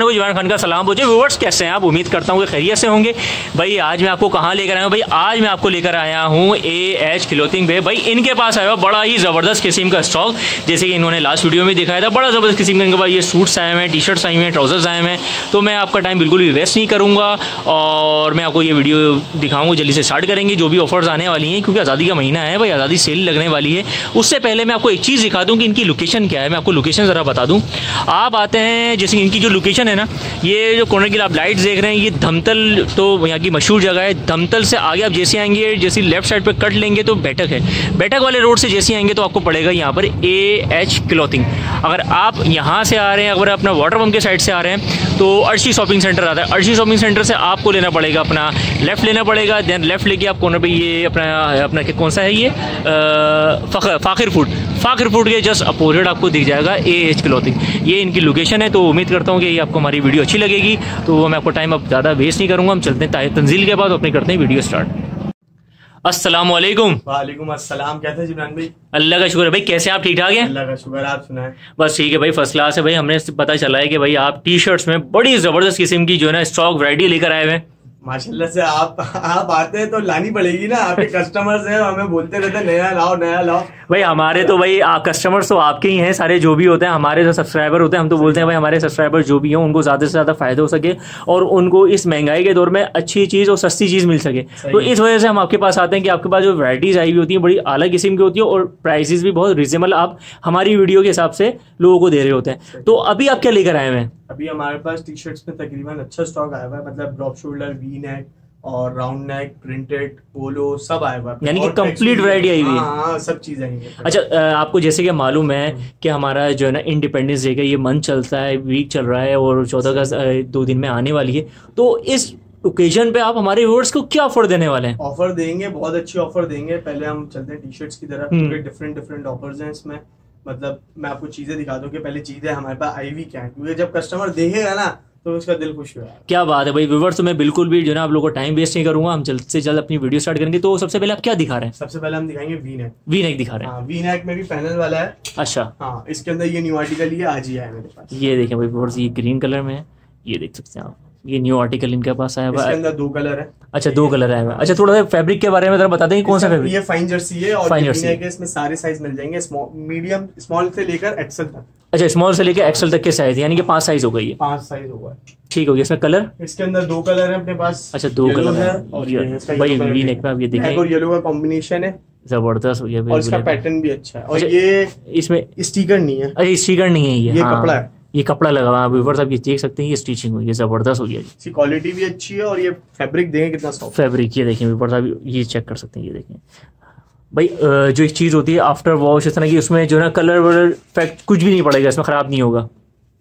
गानों को जवान खान का सलाम पूछे। व्यूवर्स कैसे हैं आप? उम्मीद करता हूँ कि खैरियत से होंगे। भाई, आज मैं आपको कहाँ लेकर आया हूँ? भाई, आज मैं आपको लेकर आया हूँ ए एच क्लोथिंग पे। भाई, इनके पास आया हुआ बड़ा ही ज़बरदस्त किस्म का स्टॉक जैसे कि इन्होंने लास्ट वीडियो में दिखाया था। बड़ा ज़बरदस्त किस्म का इनके ये सूट्स आए हैं टी शर्ट्स हुए हैं ट्राउजर्स आए हैं। तो मैं आपका टाइम बिल्कुल भी वेस्ट नहीं करूँगा और मैं आपको ये वीडियो दिखाऊँगा, जल्दी से स्टार्ट करेंगे। जो भी ऑफर्स आने वाली हैं, क्योंकि आज़ादी का महीना है भाई, आज़ादी सेल लगने वाली है। उससे पहले मैं आपको एक चीज़ दिखा दूँ कि इनकी लोकेशन क्या है। मैं आपको लोकेशन ज़रा बता दूँ। आप आते हैं, जैसे इनकी जो लोकेशन है ना, ये जो कॉर्नर की आप लाइट्स देख रहे हैं, ये धमतल तो यहाँ की मशहूर जगह है। धमतल से आगे आप जैसे आएँगे, जैसे लेफ़्ट साइड पर कट लेंगे तो बैठक है। बैठक वाले रोड से जैसे आएँगे तो आपको पड़ेगा यहाँ पर ए एच क्लॉथिंग अगर आप यहाँ से आ रहे हैं, अगर अपना वाटर पम्प के साइड से आ रहे हैं तो अर्शी शॉपिंग सेंटर आता है। अर्शी शॉपिंग सेंटर से आपको लेना पड़ेगा अपना लेफ़्ट लेना पड़ेगा देन लेफ़्ट लेके आप कॉर्नर पर ये अपना अपना कौन सा है ये? फ़ाखिर फ़ूड फ़ाखिर फ़ूड के जस्ट अपोजिट आपको दिख जाएगा ए एच क्लॉथिंग ये इनकी लोकेशन है तो उम्मीद करता हूँ कि ये आपको हमारी वीडियो अच्छी लगेगी। तो मैं आपको टाइम अब ज़्यादा वेस्ट नहीं करूँगा हम चलते हैं तंजील के बाद अपने करते हैं वीडियो स्टार्ट अस्सलाम वालेकुम वालेकुम अस्सलाम कैसे भाई? अल्लाह का शुक्र है भाई कैसे आप ठीक ठाक हैं? अल्लाह का शुक्र आप सुनाए। बस ठीक है भाई फ़र्स्ट क्लास है भाई। हमने पता चला है कि भाई आप टी शर्ट्स में बड़ी ज़बरदस्त किस्म की जो है ना स्टॉक वरायटी लेकर आए हुए हैं। माशाल्लाह से आप आप आते हैं तो लानी पड़ेगी ना आपके कस्टमर्स हैं हमें बोलते रहते हैं नया लाओ नया लाओ। भाई हमारे तो भाई कस्टमर्स तो आपके ही हैं सारे जो भी होते हैं हमारे जो सब्सक्राइबर होते हैं हम तो बोलते हैं भाई हमारे सब्सक्राइबर जो भी हों उनको ज़्यादा से ज़्यादा फ़ायदा हो सके और उनको इस महँगाई के दौर में अच्छी चीज़ और सस्ती चीज़ मिल सके। तो इस वजह से हम आपके पास आते हैं कि आपके पास जो वराइटीज़ आई हुई होती हैं बड़ी अलग किस्म की होती है और प्राइजेस भी बहुत रिजनेबल आप हमारी वीडियो के हिसाब से लोगों को दे रहे होते हैं। तो अभी आप क्या लेकर आए हैं? अभी हमारे पास टी शर्ट्स में तकरीबन अच्छा स्टॉक आया हुआ है मतलब ड्रॉप शोल्डर वी नेक और राउंड नेक प्रिंटेड पोलो सब आए हुआ यानी कि कंप्लीट वैरायटी आई हुई है। हाँ, हाँ सब चीज़ें आई है। अच्छा आपको जैसे कि मालूम है कि हमारा जो है ना इंडिपेंडेंस डे का ये मंथ चलता है वीक चल रहा है और चौदह का दो दिन में आने वाली है। तो इस ओकेजन पे आप हमारे व्यूअर्स को क्या ऑफ़र देने वाले हैं? ऑफ़र देंगे बहुत अच्छी ऑफ़र देंगे। पहले हम चलते हैं टी शर्ट्स की तरफ़ क्योंकि डिफरेंट डिफरेंट ऑफर्स हैं इसमें। मतलब मैं आपको चीज़ें दिखा दूँ कि पहले चीज़ें हमारे पास आई हुई क्या है क्योंकि जब कस्टमर देखेगा ना तो उसका दिल खुश हुआ। क्या बात है भाई व्यूवर्स तो मैं बिल्कुल भी जो ना आप लोगों को टाइम वेस्ट नहीं करूँगा। हम जल्द से जल्द अपनी वीडियो स्टार्ट करेंगे। तो सबसे पहले आप क्या दिखा रहे हैं? सबसे पहले हम दिखाएँगे वी नेक वी नेक दिखा रहे हैं। वी नेक में भी पैनल वाला है। अच्छा। हाँ इसके अंदर ये न्यू आर्टिकल ये आज ही है मेरे पास। ये देखें भाई व्यूवर्स ये ग्रीन कलर में है। ये देख सकते हैं आप। ये न्यू आर्टिकल इनके पास आया हुआ अंदर दो कलर है। अच्छा दो कलर आया हुआ अच्छा थोड़ा सा फैब्रिक के बारे में जरा बता दें कौन सा फैब्रिक ये फाइन जर्सी है और फाइन जर्सी है इसमें सारे साइज़ मिल जाएँगे। मीडियम स्मॉल से लेकर एक्सेल तक। अच्छा स्मॉल से लेकर एक्सल तक के साइज़ यानी कि पाँच साइज़ हो गई है पाँच साइज़ होगा ठीक हो गया इसमें कलर इसके अंदर दो कलर है अपने पास। अच्छा दो कलर है और भाई वी नेक में आप ये देखें। और येलो का कॉम्बिनेशन है। ज़बरदस्त हो गया और इसका पैटर्न भी अच्छा है। और अच्छा, ये इसमें स्टिकर नहीं है। अच्छा स्टिकर नहीं है ये ये हाँ। कपड़ा है। ये कपड़ा लगा हुआ व्यूवर्स आप ये देख सकते हैं ये स्टिचिंग हुई है ज़बरदस्त हो गया इसकी क्वालिटी भी अच्छी है और ये फैब्रिक देखें कितना सॉफ्ट फैब्रिक ये देखें व्यूवर्स आप ये चेक कर सकते हैं ये देखें। भाई जो एक चीज़ होती है आफ्टर वॉश इस तरह की, उसमें जो है ना कलर वलर इफ़ेक्ट कुछ भी नहीं पड़ेगा, इसमें ख़राब नहीं होगा।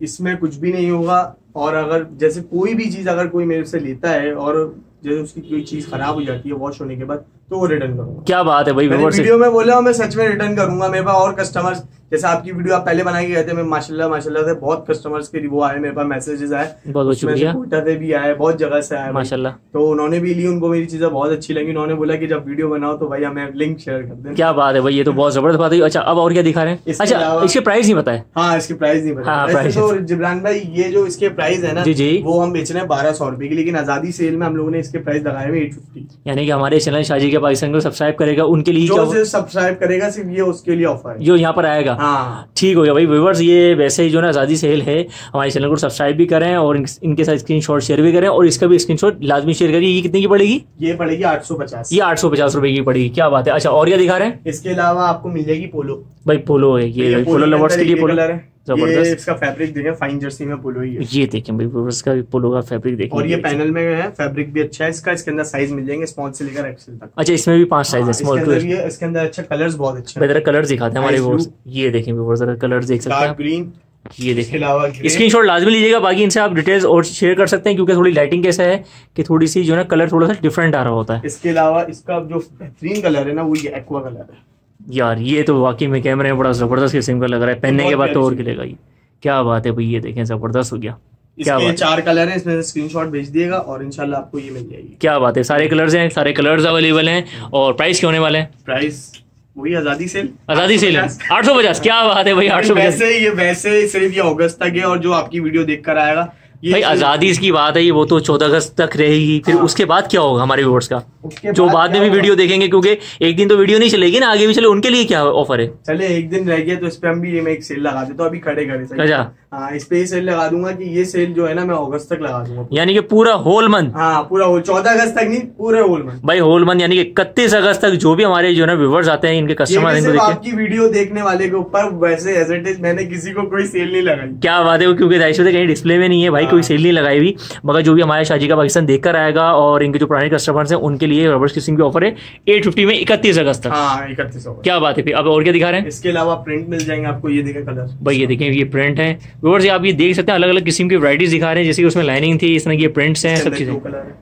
इसमें कुछ भी नहीं होगा, और अगर, जैसे कोई भी चीज़ अगर कोई मेरे से लेता है, और जैसे उसकी कोई चीज़ खराब हो जाती है वॉश होने के बाद तो वो रिटर्न करूँगा। क्या बात है भाई वीडियो में बोला मैं सच में रिटर्न करूँगा। मेरे पास और कस्टमर्स जैसे आपकी वीडियो आप पहले बनाई गए थे मैं माशाल्लाह माशाल्लाह से बहुत कस्टमर्स के वो आए मेरे पास मैसेजेस आए। बहुत बहुत शुक्रिया। कोटा से भी आए बहुत जगह से आए माशाल्लाह। तो उन्होंने भी ली उनको मेरी चीज़ें बहुत अच्छी लगी। उन्होंने बोला कि जब वीडियो बनाओ तो भाई हमें लिंक शेयर कर दें क्या बात है भाई ये तो बहुत ज़बरदस्त बात है। अच्छा अब और क्या दिखा रहे हैं? अच्छा इसके प्राइस नहीं पता है। हाँ इसके प्राइस नहीं पता। हाँ, तो जिब्रान भाई ये जो इसके प्राइस है ना जी जी। वो हम बेच रहे हैं बारह सौ रुपए की लेकिन आज़ादी सेल में हम लोगों ने इसके प्राइस लगाए हुए एट फिफ्टी यानी कि हमारे चैनल शाजी के पाकिस्तान को सब्सक्राइब करेगा उनके लिए जो सब्सक्राइब करेगा सिर्फ़ ये उसके लिए ऑफ़र है। जो यहाँ पर आएगा। हाँ। ठीक हो गया भाई व्यूवर्स ये वैसे ही जो ना आज़ादी सेल है। हमारे चैनल को सब्सक्राइब भी करें और इनके साथ स्क्रीन शेयर भी करें और इसका भी स्क्रीन लाजमी शेयर करिए ये कितने की पड़ेगी? ये पड़ेगी आठ सौ पचास। ये आठ सौ पचास रुपए की पड़ेगी। क्या बात है। अच्छा और क्या दिखा रहे हैं? इसके अलावा आपको मिल जाएगी पोलो भाई पोलो है ये पोलो लवर्स के लिए पोलो है। ज़बरदस्त। इसका फैब्रिक देखें फाइन जर्सी में पोलो ही है। ये देखें भाई इसका पोलो का फैब्रिक देखें। और ये पैनल में है फैब्रिक भी अच्छा है इसका इसके अंदर साइज़ मिल जाएँगे स्मॉल से लेकर एक्सेल तक। अच्छा इसमें भी पाँच साइज़ है स्मॉल टू ये इसके अंदर अच्छा कलर्स बहुत अच्छे हैं। कलर्स दिखाते हैं हमारे वो ये देखें जरा कलर्स देख सकते हैं ग्रीन ये देखिए स्क्रीन शॉट लाजमी लीजिएगा बाकी इनसे आप डिटेल्स और शेयर कर सकते हैं क्योंकि थोड़ी लाइटिंग कैसा है कि थोड़ी सी जो है कलर थोड़ा सा डिफरेंट आ रहा होता है। इसके अलावा इसका जो बेहतरीन कलर है ना वो ये एक्वा कलर है। यार ये तो वाकई में कैमरे में बड़ा ज़बरदस्त किस्म का लग रहा है। पहनने के बाद तो और खिलेगा ये क्या बात है भाई ये देखें ज़बरदस्त हो गया। क्या बात चार कलर है इसमें स्क्रीनशॉट भेज दिएगा और इंशाल्लाह आपको ये मिल जाएगी। क्या बात है सारे कलर्स हैं सारे कलर्स अवेलेबल हैं और प्राइस क्या होने वाले हैं? प्राइस वही आज़ादी सेल आज़ादी सेल आठ सौ पचास। क्या बात है भाई आठ सौ पचास। वैसे ये वैसे सिर्फ़ ये अगस्त तक है और जो आपकी वीडियो देख कर आएगा भाई आज़ादी की बात है ये वो तो चौदह अगस्त तक रहेगी। फिर हाँ। उसके बाद क्या होगा हमारे व्यूअर्स का? जो बाद में भी वीडियो देखेंगे क्योंकि एक दिन तो वीडियो नहीं चलेगी ना आगे भी चले उनके लिए क्या ऑफ़र है? चले एक दिन रह गया तो इस पर हम भी एक सेल लगा देता तो अभी खड़े खड़े अच्छा। हाँ इस पे सेल लगा दूँगा कि ये सेल जो है ना मैं अगस्त तक लगा दूँगा यानी कि पूरा होल मंथ हाँ पूरा होल चौदह अगस्त तक नहीं पूरे होल मंथ भाई होल मंथ यानी कि इकतीस अगस्त तक जो भी हमारे जो है ना व्यूवर्स आते हैं इनके कस्टमर इनको देखिए आपकी वीडियो देखने वाले के ऊपर वैसे एज इट इज़ मैंने किसी को कोई सेल नहीं लगाई। क्या बात है क्योंकि दाइश कहीं डिस्प्ले में नहीं है भाई हाँ। कोई सेल नहीं लगाई हुई। मगर जो भी हमारे शाजी का पाकिस्तान देखकर आएगा और इनके जो पुराने कस्टमर्स हैं उनके लिए रबर्स किसिंग की ऑफ़र है एट फिफ्टी में इकतीस अगस्त तक। हाँ इकतीस क्या बात है अब और क्या दिखा रहे हैं? इसके अलावा प्रिंट मिल जाएँगे आपको ये देखें कलर भाई ये देखें ये प्रिंट है। व्यूअर्स ये आप ये देख सकते हैं अलग अलग किस्म की वराइटीज दिखा रहे हैं जैसे कि उसमें लाइनिंग थी इस तरह की प्रिंट्स हैं सब चीज़ें।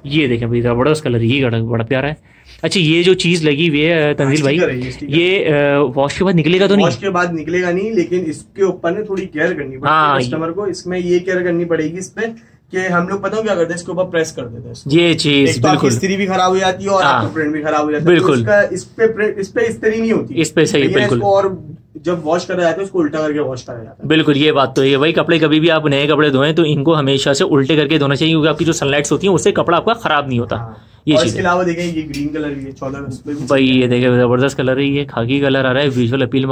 ये देखें भाई ज़बरदस्त कलर ये बड़ा बड़ा प्यारा है। अच्छा ये जो चीज़ लगी हुई है तंजील भाई ये, वॉश के बाद निकलेगा तो नहीं? वॉश के बाद निकलेगा नहीं लेकिन इसके ऊपर ना थोड़ी केयर करनी हाँ, पड़ेगी कस्टमर को। इसमें ये केयर करनी पड़ेगी इस पे कि हम लोग पता हो क्या करते हैं इसके ऊपर प्रेस कर देते हैं ये चीज़ तो बिल्कुल। स्त्री भी खराब हो जाती है और हाँ। आपका प्रिंट भी खराब हो जाता है। बिल्कुल। तो इस पे इस पे स्त्री नहीं होती। इस पे सही, बिल्कुल। और जब वॉश करा जाता है उसको उल्टा करके वॉश करा जाता है। बिल्कुल ये बात तो है। भाई कपड़े कभी भी आप नए कपड़े धोएँ तो इनको हमेशा से उल्टे करके धोना चाहिए क्योंकि आपकी जो सनलाइट्स होती है उससे कपड़ा आपका खराब नहीं होता। हाँ। ये और इसके अलावा देखें ये ग्रीन कलर भी है चौदह भाई ये देखे ज़बरदस्त कलर है ये खाकी कलर आ रहा है विजुअल अपील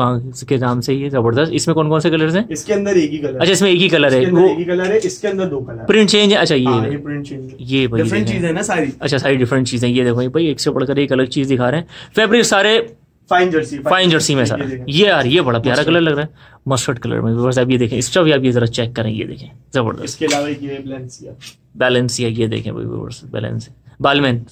के नाम से ये ज़बरदस्त। इसमें कौन कौन से कलर्स हैं? इसके अंदर एक ही कलर अच्छा इसमें एक ही कलर है। इसके अंदर वो एक ही कलर है इसके अंदर दो कलर प्रिंट चेंज है? अच्छा ये हाँ, ये है। प्रिंट चेंज ये भाई डिफरेंट चीज़ है ना सारी। अच्छा सारी डिफरेंट चीज़ें ये देखो भाई एक से बढ़कर एक अलग चीज़ दिखा रहे हैं। फैब्रिक सारे फाइन जर्सी फाइन जर्सी में सारा। ये यार ये बड़ा प्यारा कलर लग रहा है। मस्टर्ड कलर में बस आप ये देखें। इसका भी आप ये जरा चेक करें ये देखें। ज़बरदस्त। इसके अलावा ये बैलेंसिया बैलेंसिया ये देखें। बैलेंस बालमैन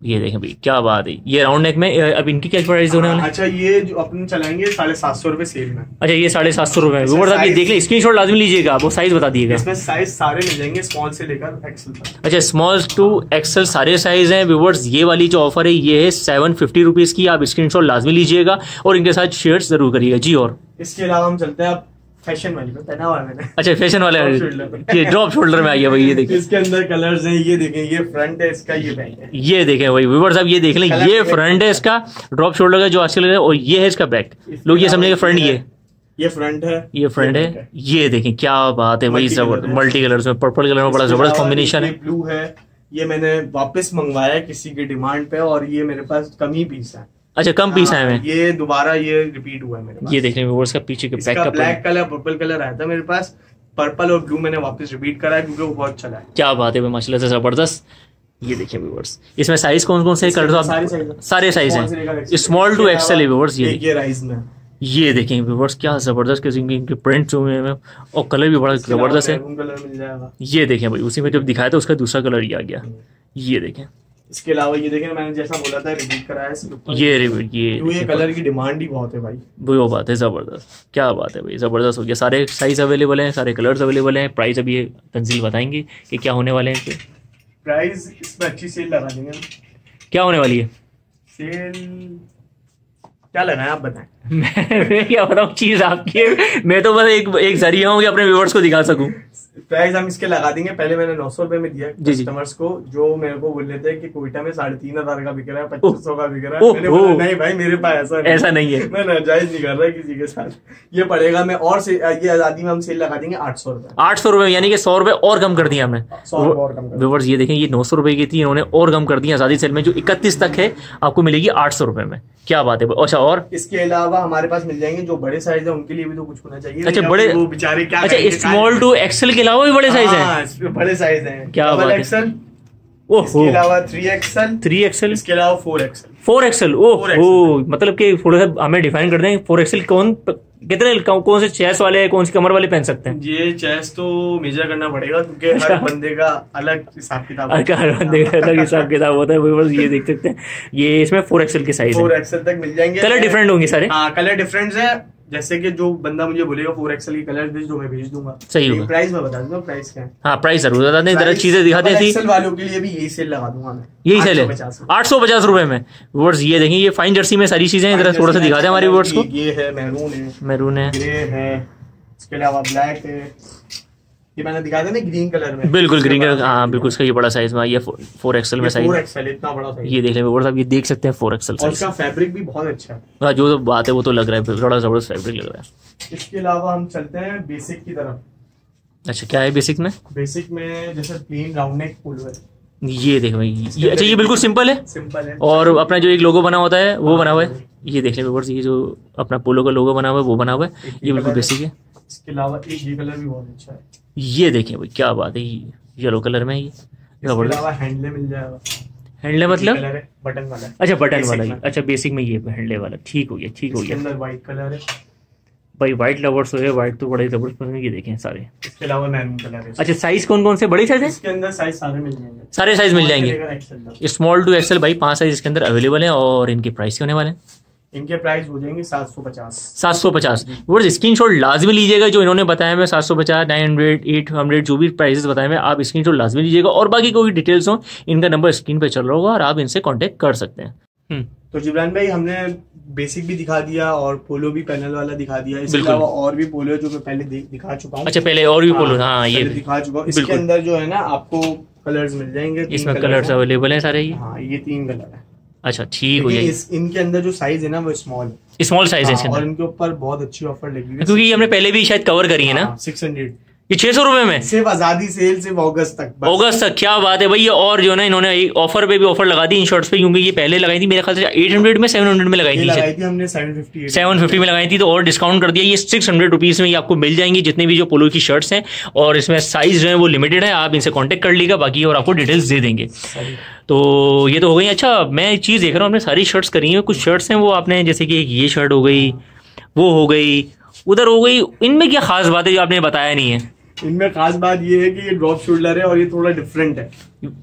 ये देखें भाई क्या बात है। ये राउंड नेक में अब इनकी क्या प्राइस होने वाले अच्छा ये जो अपन चलाएँगे साढ़े सात सौ रुपए सेल में। अच्छा ये साढ़े सात सौ रुपए व्यूअर्स आप ये देख लें स्क्रीन शॉट लाजमी लीजिएगा वो साइज़ बता दिएगा। इसमें साइज़ सारे मिल जाएँगे स्मॉल से लेकर एक्सेल तक। अच्छा स्मॉल टू एक्सेल सारे साइज़ हैं। व्यूवर्स ये वाली जो ऑफ़र है ये है सेवन फिफ्टी रुपीज़ की। आप स्क्रीन शॉट लाजमी लीजिएगा और इनके साथ शेयर ज़रूर करिएगा। जी और। इसके अलावा हम चलते हैं अब फ़ैशन वाली पे पहना हुआ मैंने। अच्छा फ़ैशन वाले। ये ड्रॉप शोल्डर में आइए भाई ये देखिए। इसके अंदर कलर्स हैं ये देखें ये फ्रंट है इसका ये बैक है। ये देखें भाई व्यूवर्स आप ये देख लें ये फ्रंट है है। इसका ड्रॉप शोल्डर का जो आजकल है और ये है इसका बैक लोग ये समझेंगे फ्रंट ये ये। फ्रंट है। ये फ्रंट है। ये देखें क्या बात है भाई ज़बरदस्त मल्टी कलर में पर्पल कलर में बड़ा ज़बरदस्त कॉम्बिनेशन है। ब्लू है ये मैंने वापस मंगवाया किसी की डिमांड पे और ये मेरे पास कम ही पीस है। अच्छा कम पीस है हाँ, हमें ये दोबारा ये रिपीट हुआ है मेरे पास। ये देख लें व्यूवर्स का पीछे के बैक का ब्लैक कलर पर्पल कलर आया था मेरे पास। पर्पल और ब्लू मैंने वापस रिपीट करा है क्योंकि वो बहुत चला है क्या बात है भाई माशाल्लाह से ज़बरदस्त। ये देखिए व्यूवर्स इसमें साइज़ कौन कौन से कर दो सारे आप सारे साइज़ हैं। स्मॉल टू एक्सएल है व्यूवर्स ये ये में। ये देखें व्यूवर्स क्या ज़बरदस्त किस्म के प्रिंट्स हुए हैं। और कलर भी बड़ा ज़बरदस्त है। ये देखें भाई उसी में जब दिखाया था उसका दूसरा कलर ये आ गया। ये देखें। इसके अलावा ये देखें मैंने जैसा बोला था रिपीट कराया है इसके। ये रिपीट ये ये कलर की डिमांड ही बहुत है भाई। वो बात है ज़बरदस्त। क्या बात है भाई ज़बरदस्त हो गया। सारे साइज़ अवेलेबल हैं सारे कलर्स अवेलेबल हैं। प्राइस अभी ये तंजील बताएँगे कि क्या होने वाले हैं इस प्राइस प्राइस इसमें अच्छी सेल लगा देंगे क्या होने वाली है? सेल क्या लगाए आप बताएँ? मैं क्या बताऊँ चीज़ आपकी मैं तो बस एक एक ज़रिया हूँ कि अपने व्यूवर्स को दिखा सकूँ। प्राइस हम इसके लगा देंगे। पहले मैंने नौ सौ रुपए में दिया जी। कस्टमर्स को जो मेरे को बोल रहे थे कि कोयटा में साढ़े तीन हज़ार का बिक रहा है पच्चीस सौ का बिक रहा है। मैंने बोला नहीं भाई मेरे पास ऐसा नहीं ऐसा नहीं है। मैं नाजायज नहीं कर रहा किसी के साथ। ये पड़ेगा मैं और से ये आज़ादी में हम सेल लगा देंगे आठ सौ रुपए। आठ सौ रुपए यानी कि सौ रुपए और कम कर दिया हमने। सौ रुपए और कम कर व्यूवर्स ये देखें ये नौ सौ रुपए की थी इन्होंने और कम कर दी आज़ादी सेल में जो इकतीस तक है आपको मिलेगी आठ सौ रुपए में। क्या बात है। अच्छा और? इसके अलावा हमारे पास मिल जाएँगे जो बड़े साइज़ है उनके लिए भी तो कुछ होना चाहिए। अच्छा, बड़े- वो बेचारे क्या अच्छा स्मॉल टू एक्सेल के अलावा भी बड़े साइज़ हैं? हाँ, बड़े साइज़ है। क्या एक्सेल इसके अलावा थ्री एक्सल थ्री एक्सेल इसके अलावा फोर 4XL। मतलब कि थोड़ा सा हमें डिफाइन कर दें फोर एक्सेल कौन कितने कौन से चेस वाले कौन सी कमर वाले पहन सकते हैं? ये चेस तो मेजर करना पड़ेगा क्योंकि अच्छा। हर बंदे का अलग हिसाब किताब हर बंदे का अलग हिसाब किताब होता है बस ये देख सकते हैं। ये इसमें फोर एक्सेल के साइज़ फोर है एक्सल तक मिल जाएँगे। कलर डिफरेंट होंगे सारे। हाँ कलर डिफरेंट है। जैसे कि जो बंदा मुझे बोलेगा फोर एक्सल की कलर भेज दो मैं भेज दूँगा। सही होगा। प्राइस मैं बता दूँगा प्राइस क्या है। हाँ प्राइस ज़रूर बता दें जरा चीज़ें double थी XL वालों के लिए भी यही सेल लगा दूँगा मैं। यही सेल है। 850 आठ सौ पचास रुपए में। वर्ड्स ये देखें ये फाइन जर्सी में सारी चीज़ें जरा थोड़ा सा दिखा दें हमारे वर्ड्स को। ये है मैरून है। मैरून है। ग्रे है। इसके अलावा ब्लैक है। ये मैंने दिखाया था ना ग्रीन कलर में। बिल्कुल ग्रीन कलर हाँ बिल्कुल इसका ये बड़ा साइज़ में ये फोर एक्सएल में साइज़ 4XL इतना बड़ा साइज़ ये देख लें व्यूअर्स आप ये देख सकते हैं फोर एक्सएल और साइज़ इसका फैब्रिक भी बहुत अच्छा है। हाँ जो तो बात है वो तो लग रहा है बड़ा ज़बरदस्त फैब्रिक लग रहा है। इसके अलावा हम चलते हैं बेसिक की तरफ़। अच्छा क्या है बेसिक में? बेसिक में जैसे प्लेन राउंड नेक फुल है। ये देख भाई ये अच्छा ये बिल्कुल सिंपल है। सिंपल है। और अपना जो एक लोगो बना होता है वो बना हुआ है। ये देख लें ये जो अपना पोलो का लोगो बना हुआ है वो बना हुआ है। ये बिल्कुल बेसिक है। इसके अलावा एक ये कलर भी बहुत अच्छा है। ये देखें भाई क्या बात है ये येलो कलर में ये। इसके अलावा हैंडले मिल जाएगा। हैंडले मतलब? बटन वाला। अच्छा बटन वाला ही। अच्छा बेसिक में ये हैंडले वाला। ठीक हो गया ठीक हो गया। अंदर व्हाइट कलर है। भाई व्हाइट लवर्स हो व्हाइट तो बड़े ज़बरदस्त पसंद है, ये देखें सारे। इसके अलावा मैरून कलर है। अच्छा साइज़ कौन कौन से? बड़े साइज़ है? इसके अंदर साइज़ सारे मिल जाएँगे। सारे साइज़ मिल जाएँगे। स्मॉल टू एक्सएल भाई पाँच साइज़ इसके अंदर अवेलेबल है और इनके प्राइस क्या होने वाले हैं। इनके प्राइस हो जाएँगे सात सौ पचास। सात सौ पचास। वो स्क्रीन शॉट लाजमी लीजिएगा जो इन्होंने बताया मैं सात सौ पचास नाइन हंड्रेड एट हंड्रेड जो भी प्राइसेस बताए मैं आप स्क्रीन शॉट लाजमी लीजिएगा। और बाकी कोई डिटेल्स हो इनका नंबर स्क्रीन पे चल रहा होगा और आप इनसे कॉन्टेक्ट कर सकते हैं। हम्म, तो जिब्रान भाई हमने बेसिक भी दिखा दिया और पोलो भी पैनल वाला दिखा दिया। इसके अलावा और भी पोलो है जो मैं पहले दिखा चुका हूँ। अच्छा पहले और भी पोलो हाँ ये दिखा चुका हूँ। इसके अंदर जो है ना आपको कलर्स मिल जाएँगे इसमें कलर्स अवेलेबल है। सारे ये। हाँ ये तीन कलर है। अच्छा ठीक हो जाएगी। इस इनके अंदर जो साइज़ है ना वो स्मॉल है स्मॉल साइज़ है इसके अंदर। और इनके ऊपर बहुत अच्छी ऑफ़र लगी हुई है। क्योंकि हमने पहले भी शायद कवर करी है ना। सिक्स हंड्रेड ये छह सौ रुपए में? सिर्फ़ आज़ादी सेल सिर्फ़ अगस्त तक। अगस्त तक क्या बात है भाई ये और जो है ना इन्होंने ऑफ़र पे भी ऑफ़र लगा दी इन शर्ट्स पे क्योंकि ये पहले लगाई थी मेरे ख्याल से एट हंड्रेड में सेवन हंड्रेड में लगाई थी लगाई थी हमने सेवन फिफ्टी सेवन फिफ्टी में लगाई थी तो और डिस्काउंट कर दिया। ये सिक्स हंड्रेड रुपीज़ में ये आपको मिल जाएँगी जितने भी जो पोलो की शर्ट्स हैं और इसमें साइज़ जो है वो लिमिटेड है आप इनसे कॉन्टेक्ट कर लीजिएगा बाकी और आपको डिटेल्स दे देंगे। तो ये तो हो गई। अच्छा मैं एक चीज़ देख रहा हूँ आपने सारी शर्ट्स करी हैं कुछ शर्ट्स हैं वो आपने जैसे कि एक ये शर्ट हो गई वो हो गई उधर हो गई इनमें क्या खास बात है जो आपने बताया नहीं है? इनमें खास बात ये है कि ये ड्रॉप शोल्डर है और ये थोड़ा डिफरेंट है।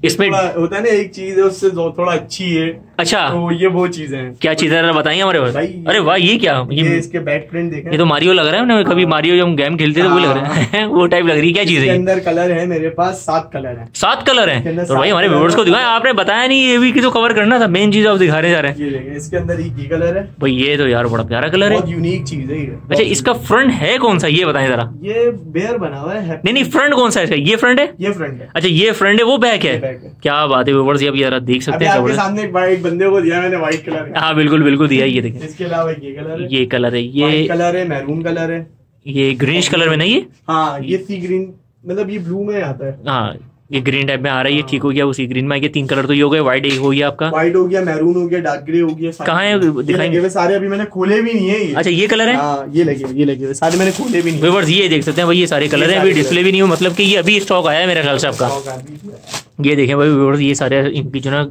इसमें होता है ना एक चीज़ है उससे थोड़ा अच्छी है। अच्छा। तो ये वो चीज़ें हैं। क्या चीज़ है? बताइए हमारे पास? अरे वाह ये क्या? ये ये इसके बैक प्रिंट देखें। ये तो मारियो लग रहा है ना कभी मारियो जब हम गेम खेलते थे वो लग रहा है। वो टाइप लग रही है। क्या चीज़ है? अंदर कलर है मेरे पास सात कलर है। सात कलर है? तो भाई हमारे कलर व्यूअर्स को दिखाया आपने बताया नहीं ये भी कि तो कवर करना था। मेन चीज़ आप दिखा रहे जा रहे हैं। इसके अंदर ये कलर है। भाई ये तो यार बड़ा प्यारा कलर है। यूनिक चीज़ है अच्छा इसका फ्रंट है कौन सा? ये बताएँ जरा। ये बेयर बना हुआ है नहीं नहीं फ्रंट कौन सा है इसका? ये फ्रंट है? ये फ्रंट है। अच्छा ये फ्रंट है वो बैक है। है। क्या बात है व्यूवर्स अब जरा देख सकते हैं आपके सामने एक एक बंदे को दिया मैंने व्हाइट कलर हाँ। बिल्कुल बिल्कुल दिया ये देखिए। इसके अलावा ये कलर है। ये कलर है ये कलर है मैरून कलर है। ये ग्रीनिश कलर में नहीं है हाँ ये सी ग्रीन मतलब ये ब्लू में आता है। हाँ ये ग्रीन टाइप में आ रहा है ये ठीक हो गया उसी ग्रीन में आ गया तीन कलर तो ये हो गए व्हाइट एक हो गया आपका व्हाइट हो गया मैरून हो गया डार्क ग्रे हो गया कहाँ है? दिखाएँगे। सारे अभी मैंने खोले भी नहीं है अच्छा ये कलर है हाँ ये लगे ये लगे हुए सारे मैंने खोले भी नहीं है। ये देख सकते हैं भाई ये सारे कलर हैं अभी डिस्प्ले भी नहीं हो मतलब कि ये अभी स्टॉक आया है मेरे ख्याल से आपका। ये देखें भाई व्यूअर्स ये सारे इनकी जो ना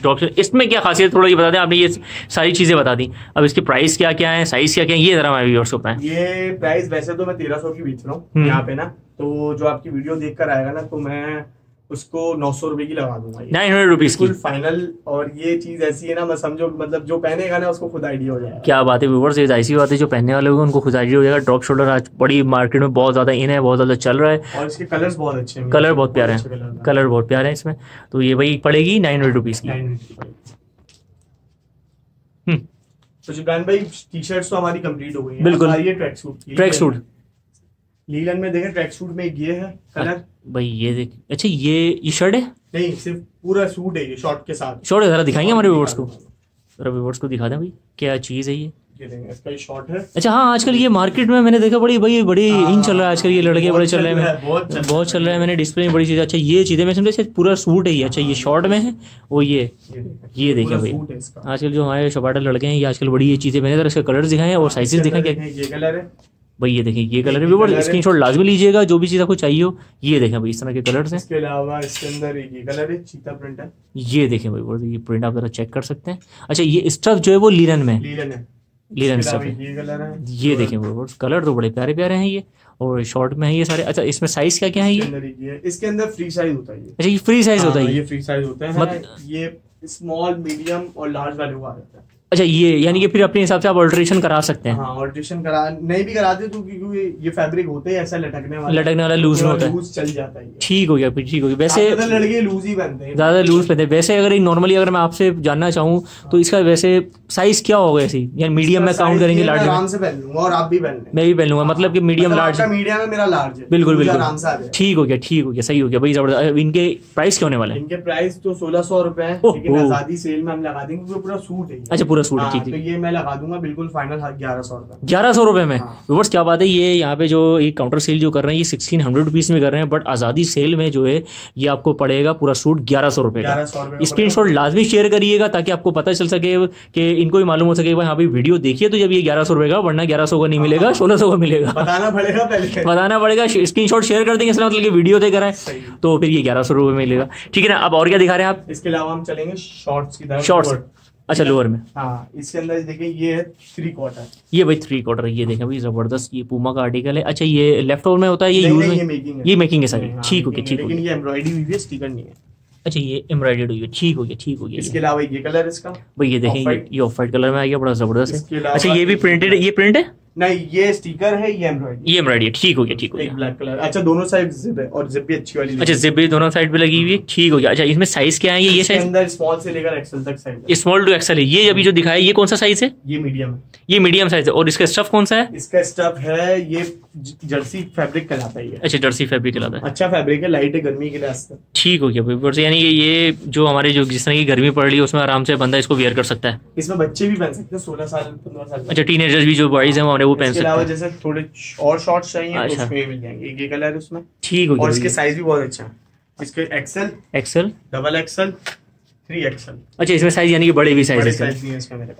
ड्रॉप इसमें क्या खासियत थोड़ा ये बता दें आपने ये सारी चीज़ें बता दी अब इसकी प्राइस क्या क्या है साइज़ क्या क्या है ये जरा हमारे व्यूअर्स को बताएँ ये प्राइस वैसे तो मैं तेरह सौ की बेच रहा हूँ हम्म। यहाँ पे ना तो जो आपकी वीडियो देख कर आएगा ना तो मैं उसको नौ सौ रुपए की लगा दूँगा नाइन हंड्रेड रुपीज़ की। फाइनल और ये चीज़ ऐसी है ना मैं समझो मतलब जो पहनेगा ना उसको खुद आइडिया हो जाएगा क्या बात है व्यूवर्स ऐसी बात है जो पहनने वाले होंगे उनको खुद आइडिया हो जाएगा। ड्रॉप शोल्डर आज बड़ी मार्केट में बहुत ज़्यादा इन है बहुत ज़्यादा चल रहा है। और इसके कलर्स बहुत अच्छे हैं। कलर बहुत प्यारे हैं। कलर बहुत प्यारे हैं इसमें। तो ये भाई पड़ेगी नाइन हंड्रेड रुपीज़ की। हम्म, तो जिब्रान भाई टी शर्ट्स तो हमारी कंप्लीट हो गई हैं। बिल्कुल। Track suit track suit linen में देखें ट्रैक सूट में एक ये है कलर भाई ये देख। अच्छा ये ये शर्ट है? नहीं सिर्फ़ पूरा सूट है ये शॉर्ट के साथ। शर्ट है जरा दिखाएँगे हमारे व्यूवर्स को? जरा व्यूवर्स को दिखा दें भाई क्या चीज़ है ये? ये इसका शॉर्ट है। अच्छा हाँ आजकल ये मार्केट में मैंने देखा बड़ी भाई बड़ी इन चल रहा है आजकल ये लड़के बड़े चल रहे हैं। बहुत चल रहा है मैंने डिस्प्ले में बड़ी चीज़ अच्छा ये चीज़ें मैं समझा पूरा सूट है ये। अच्छा ये शॉर्ट में है और ये। ये देखें भाई। है आजकल जो हमारे शबाटर लड़के हैं ये आजकल बड़ी ये चीज़ें मैंने इसके कलर्स दिखाए और साइजेस इसके दिखाएँ क्या कलर है। भाई ये देखें ये कलर है स्क्रीन शॉट लाजमी लीजिएगा जो भी चीज़ आपको चाहिए हो ये देखें भाई इस तरह के कलर्स हैं। इसके अलावा इसके अंदर एक ये कलर है चीता प्रिंट है। ये देखें भाई ये प्रिंट आप जरा चेक कर सकते हैं। अच्छा ये स्टफ़ जो है वो लीलन में है। लीलन है। लीलन स्टफ़ है। ये है देखें वो कलर तो बड़े प्यारे प्यारे हैं ये और शॉर्ट में है ये सारे। अच्छा इसमें साइज़ क्या क्या है इसके ये? है। इसके अंदर फ्री साइज़ होता है ये। अच्छा ये फ्री साइज़ होता हाँ, है ये फ्री साइज़ होता है ये स्मॉल मीडियम और लार्ज वाले को आ जाता है। अच्छा ये यानी कि फिर अपने हिसाब से आप ऑल्ट्रेशन करा सकते हैं। हाँ ऑल्ट्रेशन करा नहीं भी कराते तो क्योंकि ये फैब्रिक होते हैं ऐसा लटकने वाला। लटकने वाला लूज होता है। लूज चल जाता है ठीक हो गया फिर ठीक हो गया। वैसे लड़के लूज ही पहनते हैं। ज़्यादा लूज पहनते हैं। वैसे अगर नॉर्मली अगर मैं आपसे जानना चाहूँ तो इसका वैसे साइज़ क्या होगा ऐसी? यानी मीडियम में काउंट करेंगे लार्ज आराम से पहन लूँगा और आप भी पहन मैं भी पहन लूँगा। मतलब कि मीडियम लार्ज मीडियम है। मेरा लार्ज है। बिल्कुल बिल्कुल। ठीक हो गया ठीक हो गया। सही हो गया। भाई ज़बरदस्त। इनके प्राइस क्या होने वाले हैं? इनके प्राइस तो सोलह सौ रुपए है लेकिन आज़ादी सेल में हम लगा देंगे पूरा सूट है अच्छा पूरा सूट है हाँ, ठीक तो ये मैं लगा दूँगा बिल्कुल फाइनल ग्यारह सौ रुपए। ग्यारह सौ रुपए में? हाँ। क्या बात है ये यहाँ पे जो एक काउंटर सेल जो कर रहे हैं ये सिक्सटीन हंड्रेड रुपीज़ में कर रहे हैं बट आज़ादी सेल में जो है ये आपको पड़ेगा पूरा सूट ग्यारह सौ का। रुपए स्क्रीन शॉट लाजमी शेयर करिएगा ताकि आपको पता चल सके कि इनको भी मालूम हो सके भाई हाँ भाई वीडियो देखिए तो जब ये ग्यारह सौ रुपए का वरना ग्यारह सौ का नहीं मिलेगा सोलह सौ का मिलेगा। बताना पड़ेगा पहले। बताना पड़ेगा स्क्रीन शॉट शेयर कर देंगे इसलिए मतलब कि वीडियो देख रहे तो फिर ये ग्यारह सौ रुपये मिलेगा। ठीक है ना अब और क्या दिखा रहे हैं आप? इसके अलावा हम चलेंगे शॉर्ट्स की तरफ़ शॉर्ट्स। अच्छा लोअर में? हाँ इसके अंदर देखिए ये है थ्री क्वार्टर ये भाई थ्री क्वार्टर ये देखें भाई ज़बरदस्त ये पूमा का आर्टिकल है। अच्छा ये लेफ़्ट ओवर में होता है ये यूज़ में? ये मेकिंग है। ये मेकिंग है सारी ठीक हो गया making ठीक है, हो लेकिन ये एम्ब्रॉयडरी हुई है स्टिकर नहीं है। अच्छा ये एम्ब्रॉयडर्ड हुई है ठीक हो गया ठीक हो गया इसके अलावा ये कलर इसका? भाई ये देखें ये ऑफ़ वाइट कलर में आ गया बड़ा ज़बरदस्त है। अच्छा ये भी प्रिंटेड ये प्रिंट है? नहीं ये स्टिकर है ये एम्ब्रॉयडरी ये एम्ब्रॉयडरी ठीक हो गया ठीक हो गया। ब्लैक कलर अच्छा दोनों साइड जिप है और जिप भी अच्छी वाली अच्छा जिप भी दोनों साइड पे लगी हुई है ठीक हो गया। अच्छा इसमें साइज़ क्या है? ये ये साइज़ अंदर स्मॉल से लेकर एक्सेल तक साइज़ स्मॉल टू एक्सएल है। ये अभी जो दिखाया ये कौन सा साइज़ है? ये मीडियम है। ये मीडियम साइज़ है। और इसका स्टफ़ कौन सा है? इसका स्टफ़ है ये जर्सी फैब्रिक कहलाता है अच्छा जर्सी फैब्रिक कहलाता है। अच्छा फैब्रिक है लाइट है गर्मी के लिए ठीक हो गया भाई। यानी ये जो हमारे जो जिस तरह की गर्मी पड़ रही है उसमें आराम से बंदा इसको वेयर कर सकता है। इसमें बच्चे भी पहन सकते हैं सोलह साल पंद्रह साल। अच्छा टीनेजर्स भी जो बॉयज़ हैं वो हमारे वो पहन सकते हैं। जैसे थोड़े और शॉर्ट्स चाहिए तो अच्छा। उसमें मिल जाएँगे। ये कलर है उसमें। ठीक हो और इसके साइज़ भी बहुत अच्छा है। इसके XL XL double XL three XL अच्छा इसमें साइज़ यानी कि बड़े भी साइज़ है।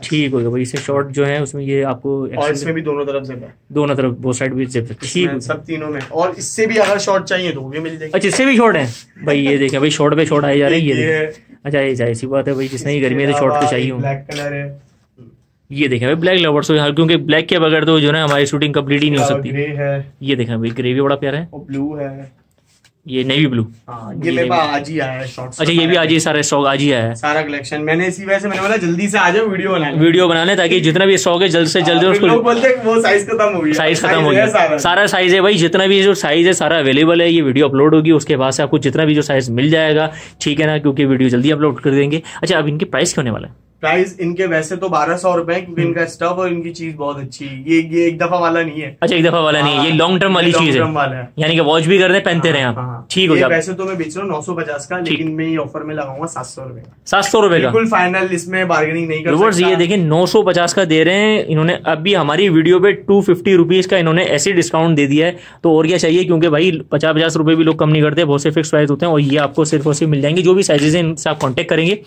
ठीक हो गया भाई इससे शॉर्ट जो है उसमें ये आपको और इसमें भी दोनों तरफ़ जिप है। दोनों तरफ़ बोथ साइड भी जिप है। ठीक सब तीनों में। और इससे भी अगर शॉर्ट चाहिए तो वो भी मिल जाएगी। अच्छा इससे भी शॉर्ट है? भाई ये देखें भाई शॉर्ट पे शॉर्ट आए जा रहे हैं ये अच्छा ये ज़ाहिर सी बात है भाई जिसने ही गर्मी है तो शॉर्ट तो चाहिए ब्लैक कलर है। ये देखें भाई ब्लैक लवर्स हो क्योंकि ब्लैक के बगैर तो जो है हमारी शूटिंग कंप्लीट ही नहीं हो सकती। ग्रे है। ये देखें भाई ग्रे भी बड़ा प्यारा है। और ब्लू है। ये नेवी ब्लू हाँ ये ये मेरे पास आज ही आया है शॉर्ट्स अच्छा ये भी आज ही सारा स्टॉक आज ही आया है। सारा कलेक्शन मैंने इसी वजह से मैंने बोला जल्दी से आ जाओ वीडियो बनाने। वीडियो बना लें ताकि जितना भी स्टॉक है जल्द से जल्द हाँ, फिर लोग उसको बोलते हैं वो साइज़ खत्म हो गया। साइज़ खत्म हो गया। सारा। सारा साइज़ है भाई जितना भी जो साइज़ है सारा अवेलेबल है ये वीडियो अपलोड होगी उसके बाद से आपको जितना भी जो साइज़ मिल जाएगा ठीक है ना क्योंकि वीडियो जल्दी अपलोड कर देंगे। अच्छा अब इनके प्राइस क्या होने वाला है? प्राइस इनके वैसे तो बारह सौ रुपए है क्योंकि इनका स्टफ़ और इनकी चीज़ बहुत अच्छी है। ये ये एक दफ़ा वाला नहीं है। अच्छा एक दफ़ा वाला नहीं है। ये लॉन्ग टर्म वाली चीज़ है। है। यानी कि वॉच भी कर रहे हैं पहनते रहे हाँ, आप। हाँ। ठीक हो गया। वैसे तो मैं बेच रहा हूँ नौ सौ पचास का लेकिन मैं ये ऑफ़र में लगाऊँगा सात सौ रुपए का। सात सौ रुपए का? बिल्कुल फाइनल इसमें बार्गेनिंग नहीं कर ये देखिए 950 का दे रहे हैं। इन्होंने अभी हमारी वीडियो पे टू फिफ्टी रुपीज़ का इन्होंने ऐसे डिस्काउंट दे दिया है। तो और क्या चाहिए? क्योंकि भाई पचास पचास रुपए भी लोग कम नहीं करते बहुत से फिक्स प्राइस होते हैं और ये आपको सिर्फ़ और सिर्फ़ मिल जाएँगे। जो भी साइजेस हैं इनसे आप कॉन्टेक्ट करेंगे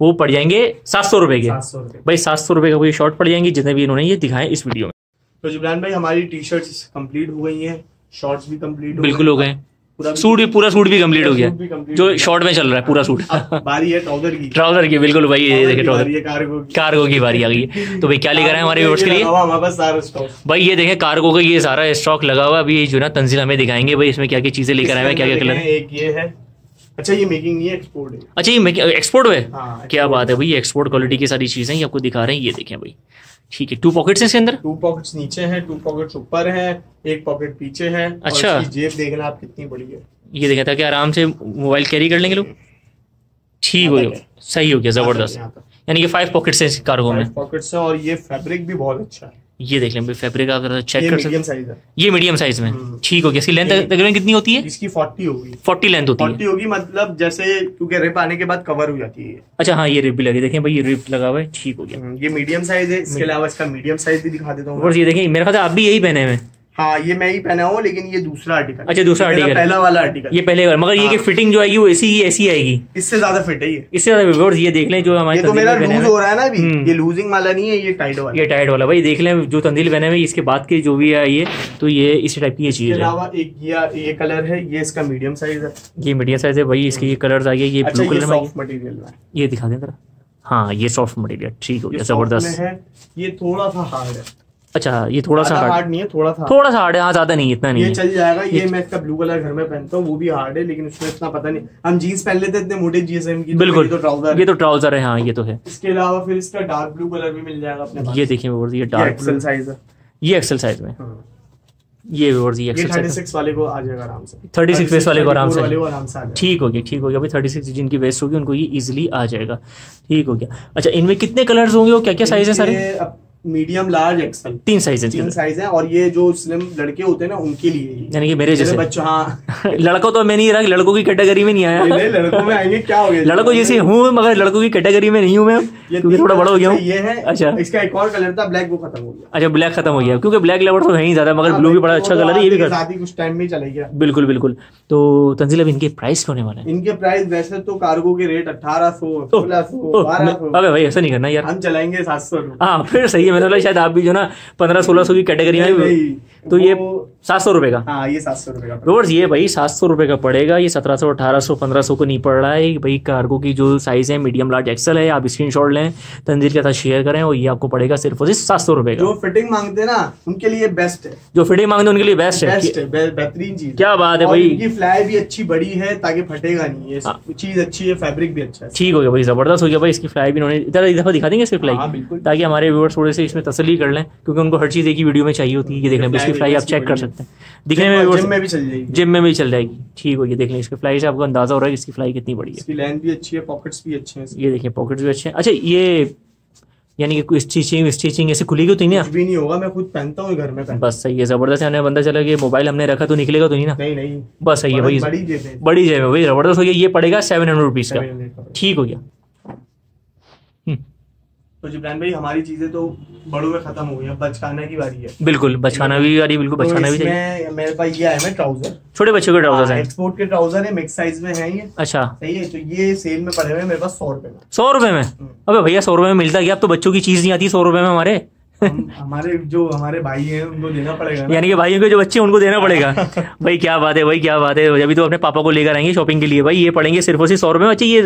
वो पड़ जाएँगे सात सौ रुपए के। सौ रुपए। भाई सात सौ रुपए का कोई शॉर्ट पड़ जाएँगे जितने भी इन्होंने ये दिखाए इस वीडियो में। तो जिब्रान भाई हमारी टी शर्ट्स कंप्लीट हो गई हैं शॉर्ट्स भी कंप्लीट बिल्कुल हो गए। सूट भी पूरा सूट भी कंप्लीट हो गया। जो शॉर्ट में चल रहा है पूरा सूट। बारी है ट्राउज़र की। ट्राउज़र की बिल्कुल भाई ये देखिए ट्राउज़र कार्गो की। कार्गो की बारी आ गई है। तो भाई क्या लेकर आए हमारे व्यूअर्स के लिए? भाई ये देखें कार्गो का ये सारा स्टॉक लगा हुआ अभी जो ना तंजील हमें दिखाएँगे भाई इसमें क्या क्या चीज़ें लेकर आए हैं क्या क्या कलर है। एक ये है अच्छा ये मेकिंग नहीं है एक्सपोर्ट है। अच्छा ये एक्सपोर्ट है हाँ, क्या बात है भाई एक्सपोर्ट क्वालिटी की सारी चीज़ें ये आपको दिखा रहे हैं ये देखें भाई। ठीक है टू पॉकेट्स हैं इसके अंदर? टू पॉकेट्स नीचे हैं टू पॉकेट्स ऊपर हैं एक पॉकेट पीछे है अच्छा। और जेब देखना आप कितनी बड़ी है। ये देखें ताकि आराम से मोबाइल कैरी कर लेंगे लोग। ठीक हो सही हो गया ज़बरदस्त। यानी कि फाइव पॉकेट्स हैं इस कार्गो में। पॉकेट्स हैं और ये फैब्रिक भी बहुत अच्छा है। ये देख लें फेब्रिक आप जरा चेक कर सकते हैं। साइज़ है। ये मीडियम साइज़ में। हम्म। ठीक हो गया। इसकी लेंथ तकरीबन कितनी होती है? इसकी फोर्टी होगी। फोर्टी लेंथ होती फोर्टी है होगी मतलब जैसे क्योंकि रिप आने के बाद कवर हो जाती है अच्छा हाँ ये रिप भी लगी देखें भाई ये रिप लगा हुआ है। ठीक हो गया। हम्म, ये मीडियम साइज़ है। इसके अलावा इसका मीडियम साइज़ भी दिखा देता हूँ और ये देखें मेरे ख्याल आप भी यही पहने हुए हैं। हाँ ये मैं ही पहना हूँ लेकिन ये दूसरा आर्टिकल अच्छा, दूसरा article। पहला वाला आर्टिकल ये पहले मगर हाँ। ये कि हाँ। फिटिंग जो आएगी वो ऐसी ही ऐसी आएगी। इससे ज़्यादा फिट है ये। इससे ज़्यादा व्यूअर्स ये देख लें जो हमारे ये तो मेरा लूज हो। रहा है ना अभी। हम्म। ये लूजिंग वाला नहीं है ये टाइट वाला ये टाइट वाला भाई देख लें जो तंदील पहने हुए इसके बाद के जो भी है ये तो ये इसी टाइप की ये चीज़ है। अलावा एक ये ये कलर है ये इसका मीडियम साइज़ है। ये मीडियम साइज़ है भाई इसके ये कलर्स आ गए ये अच्छा ब्लू कलर में मटेरियल है। ये दिखा दें जरा। हाँ ये सॉफ्ट मटेरियल ठीक हो गया ज़बरदस्त। है ये थोड़ा सा हार्ड है। अच्छा ये थोड़ा सा हार्ड नहीं है थोड़ा सा। थोड़ा सा हार्ड है हाँ ज़्यादा नहीं इतना नहीं ये चल जाएगा ये मैं इसका ब्लू कलर घर में पहनता हूँ वो भी हार्ड है लेकिन उसमें इतना पता नहीं। हम जीन्स पहन लेते इतने मोटे जीएसएम की तो बिल्कुल। तो ट्राउज़र ये तो ट्राउज़र है हाँ ये तो है। इसके अलावा फिर इसका डार्क ब्लू कलर भी मिल जाएगा अपने ये देखिए ये डार्क एक्सेल साइज़ है। ये एक्सेल साइज़ में। हाँ। ये व्यूअर्स ये थर्टी सिक्स वाले को आ जाएगा आराम से। 36 waist वाले को आराम से। वाले को आराम से ठीक हो गया ठीक हो गया। भाई थर्टी सिक्स जिनकी वेस्ट होगी उनको ये इजीली आ जाएगा। ठीक हो गया। अच्छा इनमें कितने कलर्स होंगे और क्या क्या साइज़ है सारे? Medium large XL. तीन साइज़ है तीन साइज़ है और ये जो स्लिम लड़के होते हैं ना उनके लिए यानी कि मेरे जैसे। बच्चों हाँ। लड़का तो मैं नहीं रहा लड़कों की कैटेगरी में नहीं आया। नहीं, लड़कों में आएँगे क्या हो गया? लड़कों जैसे हूँ मगर लड़कों की कैटेगरी में नहीं हूँ मैं। ये क्योंकि थोड़ा बड़ा हो गया हूँ। ये है अच्छा। इसका एक और कलर था ब्लैक वो खत्म हो गया। अच्छा ब्लैक खत्म हो गया। क्योंकि ब्लैक लेवर तो है ही ज़्यादा मगर हाँ ब्लू भी बड़ा अच्छा तो कलर है ये भी कर। कुछ टाइम में ही चलेगा बिल्कुल बिल्कुल। तो तंजिल अब इनके प्राइस क्या होने वाले हैं। इनके प्राइस वैसे तो कार्गो के रेट अठारह सौ सोलह सौ भाई ऐसा नहीं करना यार। हम चलाएँगे सात सौ। हाँ फिर सही है मैंने बोला शायद आप भी जो ना पंद्रह सोलह सौ की कैटेगरी में तो ये सात सौ रुपए का। हाँ ये सात सौ रुपए का रोवर्स ये भाई सात सौ रुपए का पड़ेगा ये सत्रह सौ अठारह सौ पंद्रह सौ को नहीं पड़ रहा है। भाई कार्गो की जो साइज़ है मीडियम लार्ज एक्सल है आप स्क्रीन शॉट लें तंजीर के साथ शेयर करें और ये आपको पड़ेगा सिर्फ़ और सिर्फ़ सात सौ रुपए का। जो फिटिंग मांगते हैं ना उनके लिए बेस्ट है। जो फिटिंग मांगते हैं उनके लिए बेस्ट है। है बेहतरीन चीज़ क्या बात है भाई। इनकी फ्लाई भी अच्छी बड़ी है ताकि फटेगा नहीं। ये हाँ। चीज़ अच्छी है फैब्रिक भी अच्छा है। ठीक हो गया भाई ज़बरदस्त हो गया भाई इसकी फ्लाई भी उन्होंने इधर एक दफ़ा दिखा देंगे इसकी फ्लाई हाँ, ताकि हमारे व्यूअर्स थोड़े से इसमें तसली कर लें क्योंकि उनको हर चीज़ एक ही वीडियो में चाहिए होती है ये देख लें फ्लाई इसकी फ्लाई आप चेक कर सकते है। सकते हैं। दिखने में जिम में भी चल जाएगी। जिम में भी चल जाएगी। ठीक हो गया देख लें इसकी फ्लाई से आपको अंदाज़ा हो रहा है इसकी फ्लाई कितनी बड़ी है। इसकी लेंथ भी अच्छी है पॉकेट्स भी अच्छे हैं ये देखिए पॉकेट्स भी अच्छे हैं। अच्छा ये यानी कि कोई स्टिचिंग स्टिचिंग ऐसे खुलेगी तो नहीं ना कुछ भी नहीं होगा मैं खुद पहनता हूँ घर में पहनता बस सही है ज़बरदस्त है बंदा चला कि मोबाइल हमने रखा तो निकलेगा तो नहीं ना? नहीं नहीं। बस सही है भाई बड़ी जेब है। बड़ी जेब है भाई ज़बरदस्त हो गया ये पड़ेगा सेवन हंड्रेड रुपीज़ का। 700 का। ठीक हो गया। हम्म, तो जिब्रान भाई हमारी चीज़ें तो बड़ों में खत्म हो गई अब बचकाना की बारी है। बिल्कुल बचकाना भी बारी बिल्कुल तो बचकाना भी चाहिए मेरे पास ये आया है ट्राउज़र। छोटे बच्चों के ट्राउज़र हैं एक्सपोर्ट के ट्राउज़र है मिक्स साइज़ में है ये। अच्छा। सही है तो ये सेल में पड़े हुए मेरे पास सौ रुपए में। सौ रुपए में? हम्म। अबे भैया सौ रुपए में मिलता क्या? अब तो बच्चों की चीज़ नहीं आती सौ रुपए में हमारे। हम- हमारे जो हमारे भाई हैं उनको देना पड़ेगा यानी कि भाइयों के जो बच्चे हैं, उनको देना पड़ेगा। भाई क्या बात है भाई क्या बात है। अभी तो अपने पापा को लेकर आएँगे शॉपिंग के लिए। भाई ये पड़ेंगे सिर्फ़ और सिर्फ़ सौ रुपए। में अच्छा ये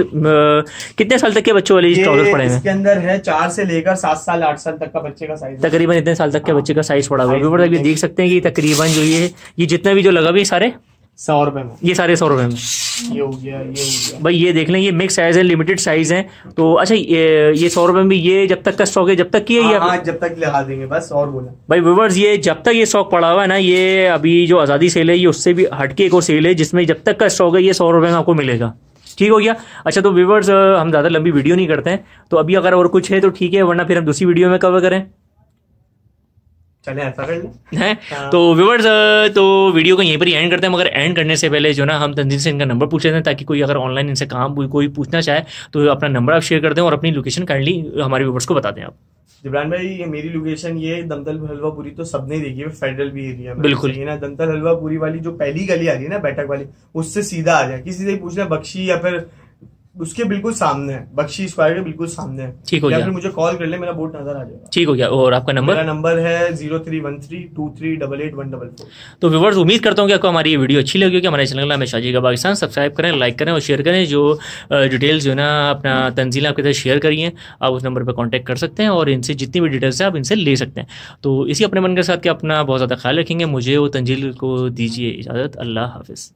कितने साल तक के बच्चों वाले ट्राउज़र पड़े हैं? इसके अंदर है चार से लेकर सात साल आठ साल तक का बच्चे का साइज़ तकरीबन इतने साल तक के बच्चे का साइज़ पड़ा हुआ है। देख सकते हैं कि तकरीबन जो ये ये जितना भी जो लगा भी सारे? सौ रुपए में। ये सारे सौ रुपए में। ये हो गया ये हो गया। भाई ये देख लें ये मिक्स साइज़ है लिमिटेड साइज़ है। तो अच्छा ये ये सौ रुपए में ये जब तक का स्टॉक है जब तक की है ये हाँ, हाँ, जब तक लगा देंगे बस और बोला। भाई व्यूवर्स ये जब तक ये स्टॉक पड़ा हुआ है ना ये अभी जो आज़ादी सेल है ये उससे भी हटके एक और सेल है जिसमें जब तक का स्टॉक है ये सौ रुपये में आपको मिलेगा। ठीक हो गया? अच्छा तो व्यूवर्स हम ज़्यादा लंबी वीडियो नहीं करते हैं। तो अभी अगर और कुछ है तो ठीक है वरना फिर हम दूसरी वीडियो में कवर करें। चले ऐसा कर ले। हाँ। तो व्यूवर्स तो वीडियो को यहीं पर ही एंड करते हैं मगर एंड करने से पहले जो ना हम तंजील से इनका नंबर पूछ लेते हैं ताकि कोई अगर ऑनलाइन इनसे काम कोई पूछना चाहे तो अपना नंबर आप शेयर कर दें और अपनी लोकेशन काइंडली हमारे व्यूवर्स को बता दें आप। जिब्रान भाई ये मेरी लोकेशन ये दमदल हलवा पूरी तो सबने देखी है फेडरल भी एरिया में। बिल्कुल। ये ना? दमदल हलवा पूरी वाली जो पहली गली आ रही है ना बैठक वाली उससे सीधा आ जाए। किसी से पूछना बख्शी या फिर उसके बिल्कुल सामने है। बख्शी स्क्वायर के बिल्कुल सामने है। ठीक हो गया। फिर मुझे कॉल कर ले मेरा बोर्ड नज़र आ जाएगा। ठीक हो गया। और आपका नंबर? मेरा नंबर है zero three one three two three double eight one double four. तो व्यूवर्स उम्मीद करता हूँ कि आपको हमारी ये वीडियो अच्छी लगी होगी। हमारे चैनल में शाजी का पाकिस्तान सब्सक्राइब करें लाइक करें और शेयर करें जो डिटेल्स जो ना अपना तंजील आपके साथ शेयर करिए आप उस नंबर पर कांटेक्ट कर सकते हैं और इनसे जितनी भी डिटेल्स है आप इनसे ले सकते हैं। तो इसी अपने मन के साथ कि अपना बहुत ज़्यादा ख्याल रखेंगे। मुझे वो तंजील को दीजिए इजाज़त। अल्लाह हाफिज़।